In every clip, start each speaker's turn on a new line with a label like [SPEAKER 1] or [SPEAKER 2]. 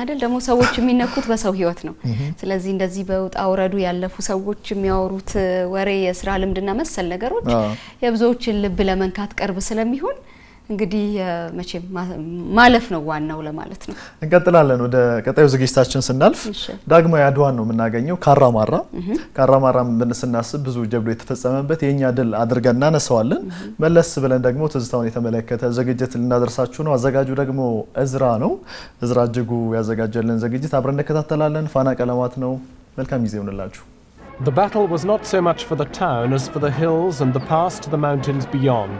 [SPEAKER 1] አይደል ደግሞ ሰዎች የሚነኩት በሰው ህይወት ነው። ስለዚህ እንደዚህ በውጣ ውረዱ ያለፉ ሰዎች የሚያወሩት ወሬ፣ የስራ ልምድና መሰል ነገሮች የብዙዎችን ልብ ለመንካት ቅርብ ስለሚሆን እንግዲህ መቼም ማለፍ ነው ዋናው ለማለት ነው።
[SPEAKER 2] እንቀጥላለን። ወደ ቀጣዩ ዝግጅታችን ስናልፍ ዳግማዊ አድዋን ነው የምናገኘው። ካራማራ ካራማራ ስናስብ ብዙ ጀብዶ የተፈጸመበት የእኛ ድል አድርገን እናነሳዋለን። መለስ ብለን ደግሞ ትዝታውን የተመለከተ ዝግጅት ልናደርሳችሁ ነው። አዘጋጁ ደግሞ እዝራ ነው። እዝራ እጅጉ ያዘጋጀልን ዝግጅት አብረን እንከታተላለን። ፋና ቀለማት ነው። መልካም ጊዜ ይሆንላችሁ።
[SPEAKER 3] The battle was not so much for the town as for the hills and the pass to the mountains beyond.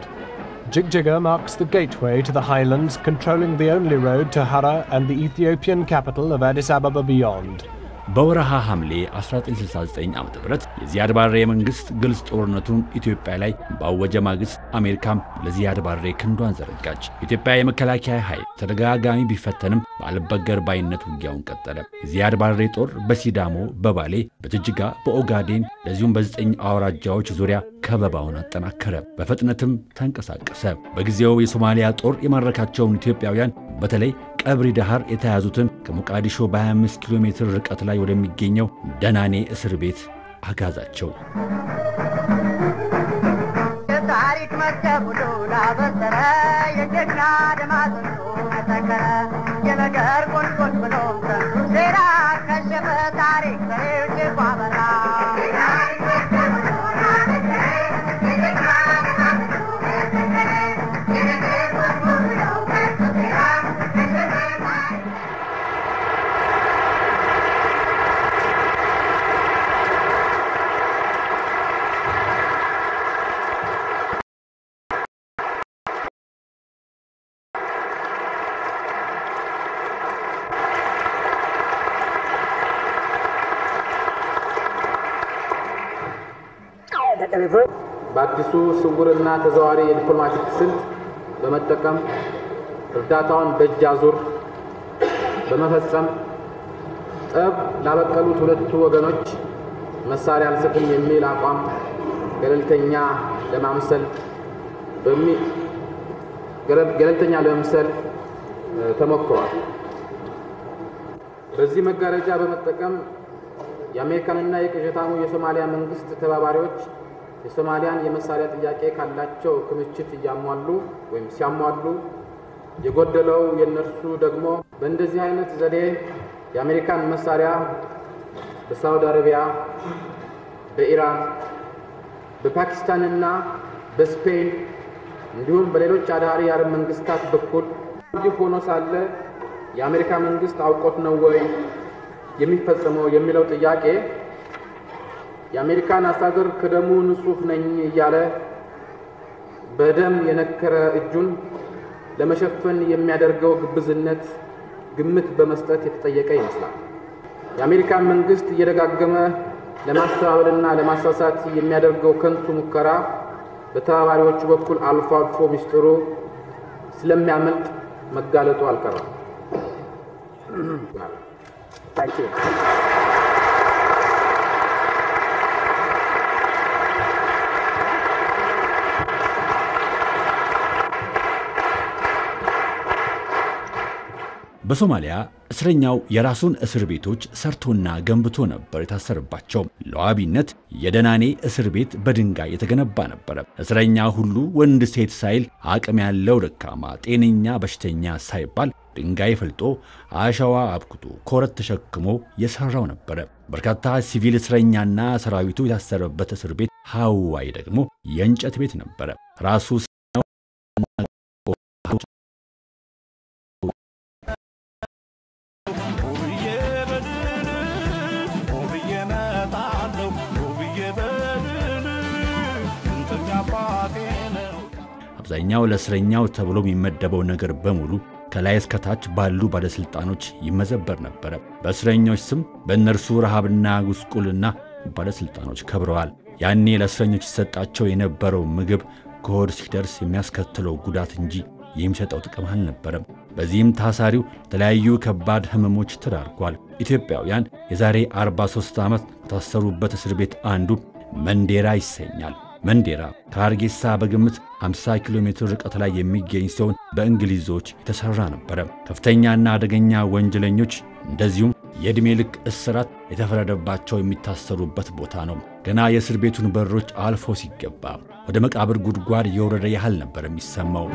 [SPEAKER 3] Jigjiga marks the gateway to the highlands, controlling the only road to Hara and the Ethiopian capital of Addis Ababa beyond.
[SPEAKER 4] በወረሃ ሐምሌ 1969 ዓ.ም የዚያድ ባሬ መንግስት ግልጽ ጦርነቱን ኢትዮጵያ ላይ ባወጀ ማግስት አሜሪካም ለዚያድ ባሬ ክንዷን ዘረጋች። ኢትዮጵያ የመከላከያ ኃይል ተደጋጋሚ ቢፈተንም ባልበገር ባይነት ውጊያውን ቀጠለ። የዚያድ ባሬ ጦር በሲዳሞ፣ በባሌ፣ በጅጅጋ፣ በኦጋዴን እንደዚሁም በዘጠኝ አውራጃዎች ዙሪያ ከበባውን አጠናከረ። በፍጥነትም ተንቀሳቀሰ። በጊዜው የሶማሊያ ጦር የማረካቸውን ኢትዮጵያውያን በተለይ ቀብሪ ዳሃር የተያዙትን ከሞቃዲሾ በ25 ኪሎ ሜትር ርቀት ላይ ወደሚገኘው ደናኔ እስር ቤት አጋዛቸው።
[SPEAKER 5] የታሪክ መዝገብ ሁሉ ላበሰረ የጀግና ደማስንቱ መሰከረ የነገር ቁልቁል ብሎ ሴራ ከሸፈ ታሪክ በሬው ጭቋ በራ
[SPEAKER 6] በአዲሱ ስውርና ተዘዋዋሪ የዲፕሎማቲክ ስልት በመጠቀም እርዳታውን በእጅ አዙር በመፈጸም ጠብ ላበቀሉት ሁለቱ ወገኖች መሳሪያ አልሰጥም የሚል አቋም ገለልተኛ ለማምሰል ገለልተኛ ለመምሰል ተሞክሯል። በዚህ መጋረጃ በመጠቀም የአሜሪካንና የቅዠታሙ የሶማሊያ መንግስት ተባባሪዎች የሶማሊያን የመሳሪያ ጥያቄ ካላቸው ክምችት እያሟሉ ወይም ሲያሟሉ የጎደለው የእነርሱ ደግሞ በእንደዚህ አይነት ዘዴ የአሜሪካን መሳሪያ በሳውዲ አረቢያ፣ በኢራን፣ በፓኪስታንና በስፔን እንዲሁም በሌሎች አዳሪ የአረብ መንግስታት በኩል ይህ ሆኖ ሳለ የአሜሪካ መንግስት አውቆት ነው ወይ የሚፈጸመው የሚለው ጥያቄ የአሜሪካን አስተዳደር ከደሙ ንጹህ ነኝ እያለ በደም የነከረ እጁን ለመሸፈን የሚያደርገው ግብዝነት ግምት በመስጠት የተጠየቀ ይመስላል። የአሜሪካን መንግስት እየደጋገመ ለማስተባበልና ለማሳሳት የሚያደርገው ከንቱ ሙከራ በተባባሪዎቹ በኩል አልፎ አልፎ ሚስጥሩ ስለሚያመልጥ መጋለጡ አልቀረም።
[SPEAKER 4] በሶማሊያ እስረኛው የራሱን እስር ቤቶች ሰርቶና ገንብቶ ነበር የታሰርባቸው። ለዋቢነት የደናኔ እስር ቤት በድንጋይ የተገነባ ነበረ። እስረኛ ሁሉ ወንድ ሴት ሳይል አቅም ያለው ደካማ፣ ጤነኛ፣ በሽተኛ ሳይባል ድንጋይ ፈልጦ አሸዋ አብኩቶ ኮረት ተሸክሞ የሰራው ነበረ። በርካታ ሲቪል እስረኛና ሰራዊቱ የታሰረበት እስር ቤት ሐዋይ ደግሞ የእንጨት ቤት ነበረ። ራሱ አብዛኛው ለእስረኛው ተብሎ የሚመደበው ነገር በሙሉ ከላይ እስከታች ባሉ ባለሥልጣኖች ይመዘበር ነበረ። በእስረኞች ስም በእነርሱ ረሃብና ጉስቁልና ባለሥልጣኖች ከብረዋል። ያኔ ለእስረኞች ሲሰጣቸው የነበረው ምግብ ከሆድ ሲደርስ የሚያስከትለው ጉዳት እንጂ የሚሰጠው ጥቅም አልነበረም። በዚህም ታሳሪው የተለያዩ ከባድ ሕመሞች ተዳርጓል። ኢትዮጵያውያን የዛሬ 43 ዓመት ከታሰሩበት እስር ቤት አንዱ መንዴራ ይሰኛል። መንዴራ ከሀርጌሳ በግምት 50 ኪሎ ሜትር ርቀት ላይ የሚገኝ ሲሆን በእንግሊዞች የተሠራ ነበረ። ከፍተኛና አደገኛ ወንጀለኞች እንደዚሁም የዕድሜ ልክ እስራት የተፈረደባቸው የሚታሰሩበት ቦታ ነው። ገና የእስር ቤቱን በሮች አልፎ ሲገባ ወደ መቃብር ጉድጓድ የወረደ ያህል ነበር የሚሰማው።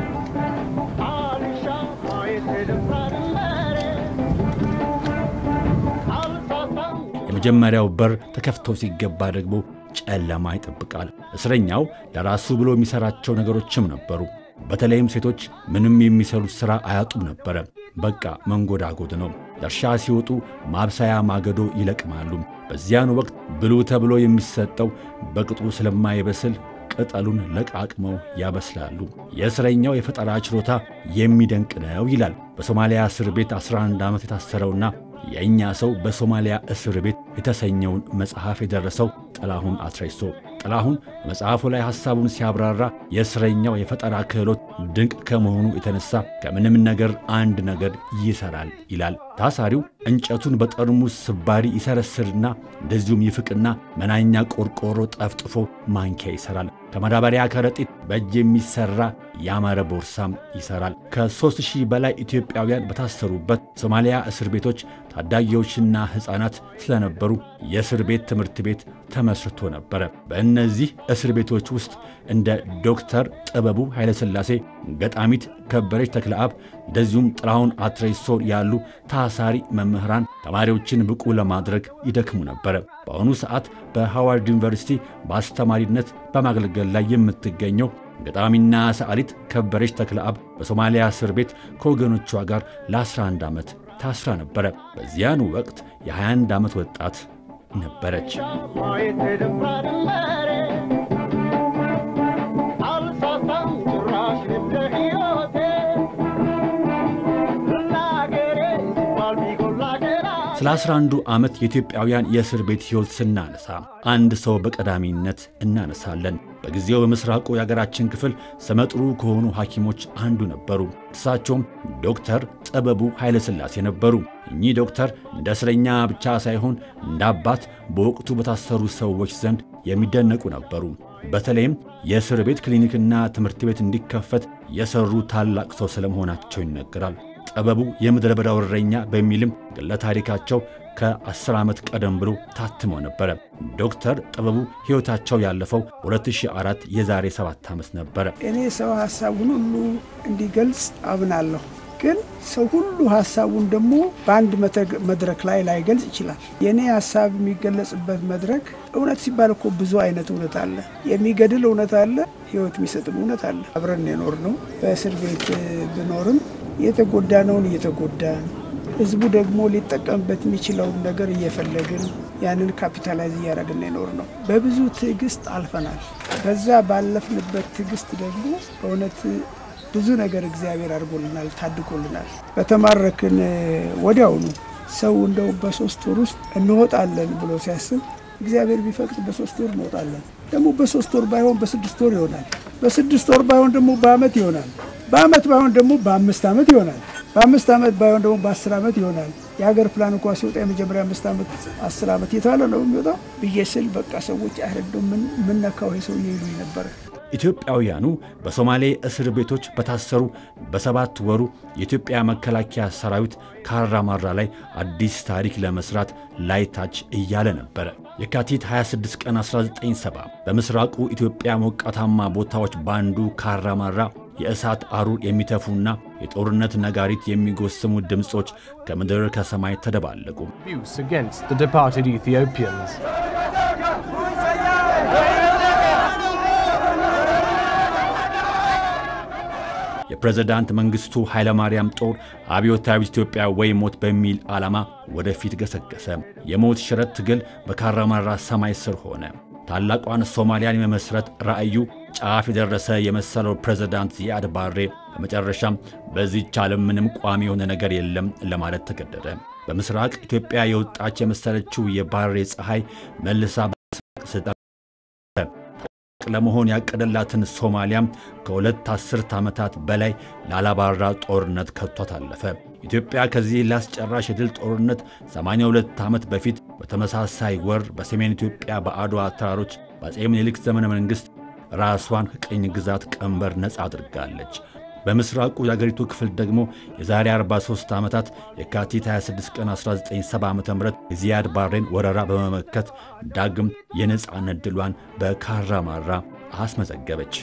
[SPEAKER 4] የመጀመሪያው በር ተከፍቶ ሲገባ ደግሞ ጨለማ ይጠብቃል። እስረኛው ለራሱ ብሎ የሚሠራቸው ነገሮችም ነበሩ። በተለይም ሴቶች ምንም የሚሰሩት ሥራ አያጡም ነበረ። በቃ መንጎዳጎድ ነው። ለእርሻ ሲወጡ ማብሰያ ማገዶ ይለቅማሉ። በዚያን ወቅት ብሉ ተብሎ የሚሰጠው በቅጡ ስለማይበስል ቅጠሉን ለቃቅመው ያበስላሉ። የእስረኛው የፈጠራ ችሎታ የሚደንቅ ነው ይላል በሶማሊያ እስር ቤት 11 ዓመት የታሰረውና የእኛ ሰው በሶማሊያ እስር ቤት የተሰኘውን መጽሐፍ የደረሰው ጥላሁን አትሬሶ። ጥላሁን በመጽሐፉ ላይ ሐሳቡን ሲያብራራ የእስረኛው የፈጠራ ክህሎት ድንቅ ከመሆኑ የተነሳ ከምንም ነገር አንድ ነገር ይሠራል ይላል። ታሳሪው እንጨቱን በጠርሙስ ስባሪ ይሰረስርና እንደዚሁም ይፍቅና መናኛ ቆርቆሮ ጠፍጥፎ ማንኪያ ይሠራል። ከማዳበሪያ ከረጢት በእጅ የሚሠራ ያማረ ቦርሳም ይሠራል። ከሦስት ሺህ በላይ ኢትዮጵያውያን በታሰሩበት ሶማሊያ እስር ቤቶች ታዳጊዎችና ሕፃናት ስለነበሩ የእስር ቤት ትምህርት ቤት ተመስርቶ ነበረ። በእነዚህ እስር ቤቶች ውስጥ እንደ ዶክተር ጥበቡ ኃይለሥላሴ፣ ገጣሚት ከበረች ተክለአብ እንደዚሁም ጥላሁን አትሬሶ ያሉ ታሳሪ መምህራን ተማሪዎችን ብቁ ለማድረግ ይደክሙ ነበረ። በአሁኑ ሰዓት በሃዋርድ ዩኒቨርሲቲ በአስተማሪነት በማገልገል ላይ የምትገኘው ገጣሚና ሰዓሊት ከበረች ተክለአብ በሶማሊያ እስር ቤት ከወገኖቿ ጋር ለ11 ዓመት ታስራ ነበረ። በዚያኑ ወቅት የ21 ዓመት ወጣት ነበረች። ስለ 11 ዓመት የኢትዮጵያውያን የእስር ቤት ሕይወት ስናነሳ አንድ ሰው በቀዳሚነት እናነሳለን። በጊዜው በምስራቁ የአገራችን ክፍል ስመጥሩ ከሆኑ ሐኪሞች አንዱ ነበሩ። እርሳቸውም ዶክተር ጥበቡ ኃይለሥላሴ ነበሩ። እኚህ ዶክተር እንደ እስረኛ ብቻ ሳይሆን እንደ አባት በወቅቱ በታሰሩ ሰዎች ዘንድ የሚደነቁ ነበሩ። በተለይም የእስር ቤት ክሊኒክና ትምህርት ቤት እንዲከፈት የሰሩ ታላቅ ሰው ስለመሆናቸው ይነገራል። ጥበቡ የምድረ በዳው እረኛ በሚልም ግለ ታሪካቸው ከ10 ዓመት ቀደም ብሎ ታትመው ነበረ። ዶክተር ጥበቡ ሕይወታቸው ያለፈው በ2004 የዛሬ 7 ዓመት ነበረ።
[SPEAKER 7] እኔ ሰው ሀሳቡን ሁሉ እንዲገልጽ አምናለሁ። ግን ሰው ሁሉ ሀሳቡን ደግሞ በአንድ መድረክ ላይ ላይገልጽ ይችላል። የእኔ ሀሳብ የሚገለጽበት መድረክ እውነት ሲባል እኮ ብዙ አይነት እውነት አለ። የሚገድል እውነት አለ፣ ሕይወት የሚሰጥም እውነት አለ። አብረን የኖር ነው። በእስር ቤት ብኖርም የተጎዳነውን እየተጎዳን ህዝቡ ደግሞ ሊጠቀምበት የሚችለውን ነገር እየፈለግን ያንን capitalize እያደረግን የኖር ነው። በብዙ ትዕግስት አልፈናል። በዛ ባለፍንበት ትዕግስት ደግሞ በእውነት ብዙ ነገር እግዚአብሔር አድርጎልናል፣ ታድጎልናል። በተማረክን ወዲያውኑ ሰው እንደው በሶስት ወር ውስጥ እንወጣለን ብሎ ሲያስብ እግዚአብሔር ቢፈቅድ በሶስት ወር እንወጣለን። ደግሞ በሶስት ወር ባይሆን በስድስት ወር ይሆናል። በስድስት ወር ባይሆን ደግሞ በአመት ይሆናል። በአመት ባይሆን ደግሞ በአምስት ዓመት ይሆናል። በአምስት ዓመት ባይሆን ደግሞ በአስር ዓመት ይሆናል። የሀገር ፕላን እንኳ ሲወጣ የመጀመሪያ አምስት ዓመት አስር ዓመት የተባለ ነው የሚወጣው ብዬ ስል በቃ ሰዎች አይረዱ ምነካው ይሄ ሰውዬ ይሉኝ ነበረ።
[SPEAKER 4] ኢትዮጵያውያኑ በሶማሌ እስር ቤቶች በታሰሩ በሰባት ወሩ የኢትዮጵያ መከላከያ ሰራዊት ካራማራ ላይ አዲስ ታሪክ ለመስራት ላይታች እያለ ነበረ። የካቲት 26 ቀን 1970 በምስራቁ ኢትዮጵያ ሞቃታማ ቦታዎች ባንዱ ካራማራ የእሳት አሩር የሚተፉና የጦርነት ነጋሪት የሚጎስሙ ድምፆች ከምድር ከሰማይ ተደባለቁ።. የፕሬዝዳንት መንግሥቱ ኃይለማርያም ጦር አብዮታዊት ኢትዮጵያ ወይ ሞት በሚል ዓላማ ወደፊት ገሰገሰ። የሞት ሽረት ትግል በካራማራ ሰማይ ስር ሆነ። ታላቋን ሶማሊያን የመመስረት ራዕዩ ጫፍ የደረሰ የመሰለው ፕሬዝዳንት ዚያድ ባሬ በመጨረሻም በዚህች ዓለም ምንም ቋሚ የሆነ ነገር የለም ለማለት ተገደደ። በምስራቅ ኢትዮጵያ የወጣች የመሰለችው የባሬ ፀሐይ መልሳ ስልጣን ለመሆን ያቀደላትን ሶማሊያም ከሁለት አስርት ዓመታት በላይ ላላባራ ጦርነት ከቷት አለፈ። ኢትዮጵያ ከዚህ ላስጨራሽ የድል ጦርነት 82 ዓመት በፊት በተመሳሳይ ወር በሰሜን ኢትዮጵያ በአድዋ ተራሮች በአፄ ምኒልክ ዘመነ መንግሥት ራሷን ከቅኝ ግዛት ቀንበር ነፃ አድርጋለች። በምስራቁ የአገሪቱ ክፍል ደግሞ የዛሬ 43 ዓመታት የካቲት 26 ቀን 1970 ዓ ም የዚያድ ባሬን ወረራ በመመከት ዳግም የነፃነት ድሏን በካራማራ አስመዘገበች።